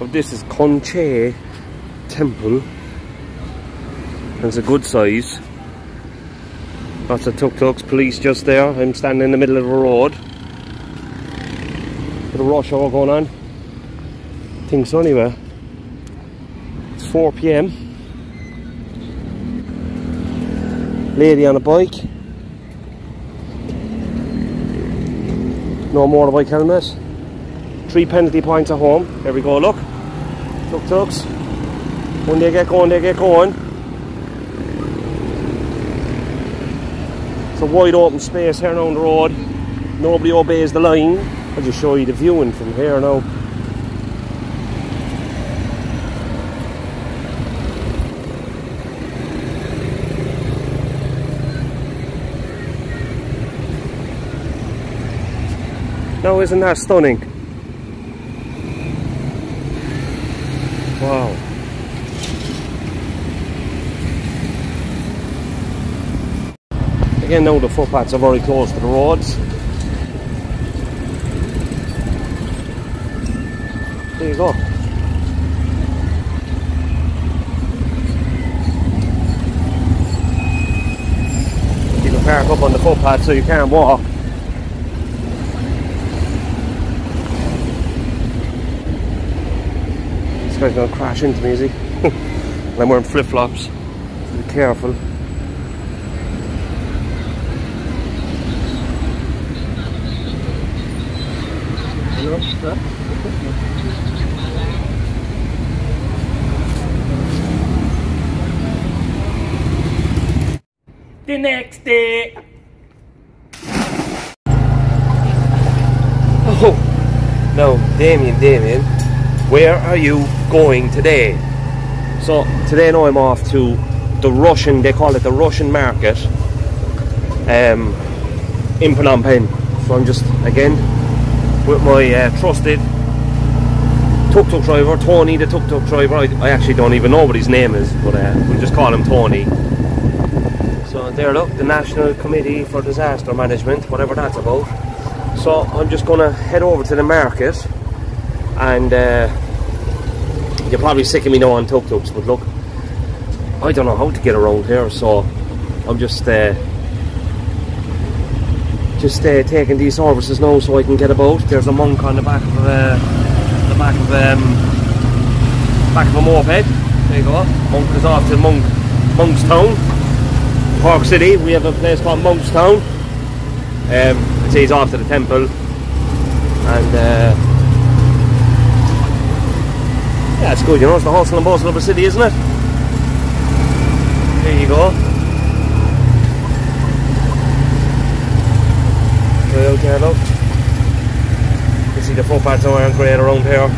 of this is Conche Temple. It's a good size. Lots of tuk-tuks, police just there. I'm standing in the middle of the road. Bit of rush hour going on. Think so anyway. It's 4 p.m. Lady on a bike. No more motorbike helmet. Three penalty points at home. There we go, look. Tuk-tuks. When they get going, they get going. It's a wide open space here on the road. Nobody obeys the line. I'll just show you the viewing from here now. Now isn't that stunning? Wow. Again now the footpaths are very close to the roads. There you go. You can park up on the footpath so you can't walk. This guy's gonna crash into me, is he? I'm wearing flip flops. Be careful. The next day, Oh, no, Damien, Damien, where are you going today? So today now I'm off to the Russian, they call it the Russian market um, in Phnom Penh. So I'm just, again, with my uh, trusted tuk-tuk driver, Tony the tuk-tuk driver. I, I actually don't even know what his name is, but uh, we'll just call him Tony. So there look, the National Committee for Disaster Management, whatever that's about. So I'm just gonna head over to the market and uh, you're probably sick of me now on tuk-tuks, but look, I don't know how to get around here, so I'm just uh, just uh, taking these services now so I can get about. There's a monk on the back of uh, the back of um, back of a moped. There you go. Monk is off to Monk Monkstown. Park City, we have a place called Monkstown. Um, say he's off to the temple. And uh, yeah, it's good, you know, it's the hustle and bustle of the city, isn't it? There you go. Way out there, look. You see the footpaths now aren't great around here.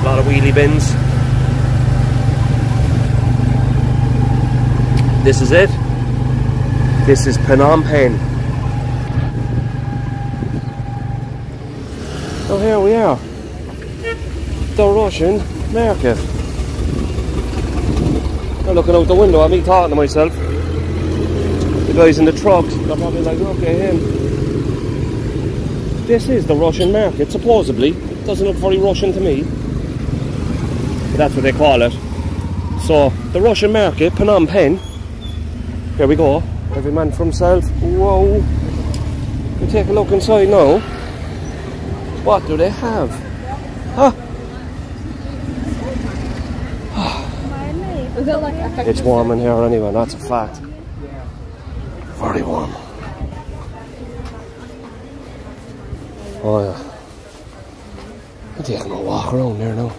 A lot of wheelie bins. This is it. This is Phnom Penh. So here we are. The Russian market. I'm looking out the window me talking to myself. The guys in the trucks, they're probably like, look at him. This is the Russian market, supposedly. Doesn't look very Russian to me. But that's what they call it. So, the Russian market, Phnom Penh. Here we go. Every man for himself. Whoa. We take a look inside now. What do they have? Huh? It's warm in here anyway, that's a fact. Very warm. Oh yeah. I'm taking a walk around there now.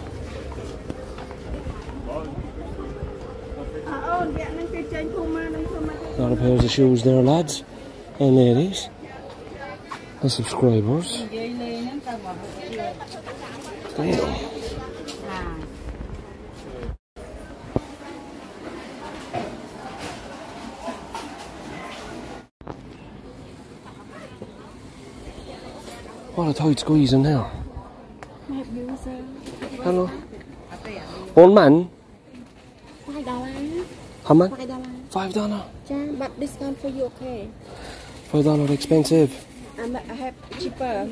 A lot of pairs of shoes there, lads and ladies. And subscribers. Damn. What a tight squeeze in there. Hello. One man. Five dollars. How much? Five dollars. Five dollar. Yeah, but discount for you, okay? Five dollar expensive. Um, I have cheaper.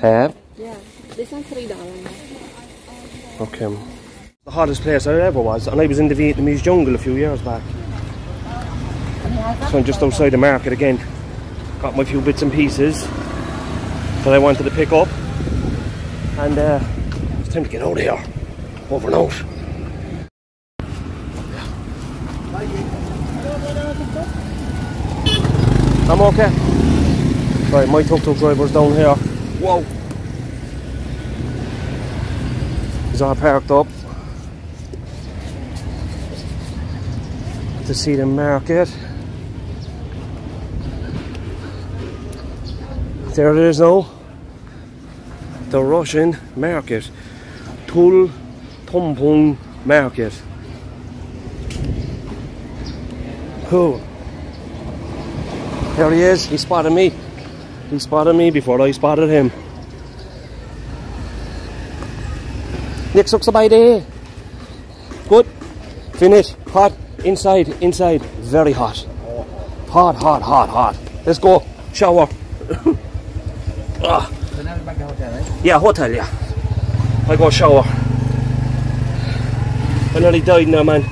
Have? Yeah, this one three dollars. Okay. The hardest place I ever was, and I was in the Vietnamese jungle a few years back. So I'm just outside the market again. Got my few bits and pieces that I wanted to pick up. And uh, it's time to get out of here. Over and out. I'm okay. Right, my tuk tuk driver's down here. Whoa. He's all parked up. To see the market. There it is now. The Russian market. Tul Tumpung market. Cool. There he is. He spotted me. He spotted me before I spotted him. Nick sucks by there. Good. Finish. Hot. Inside. Inside. Very hot. Hot, hot, hot, hot. Let's go. Shower. ah. Yeah, hotel, yeah. I go shower. I nearly died now, man.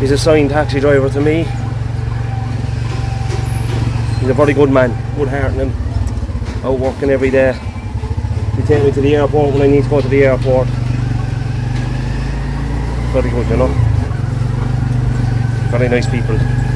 He's a signed taxi driver to me. He's a very good man, good heart in him. Out working every day. He takes me to the airport when I need to go to the airport. Very good, you know. Very nice people.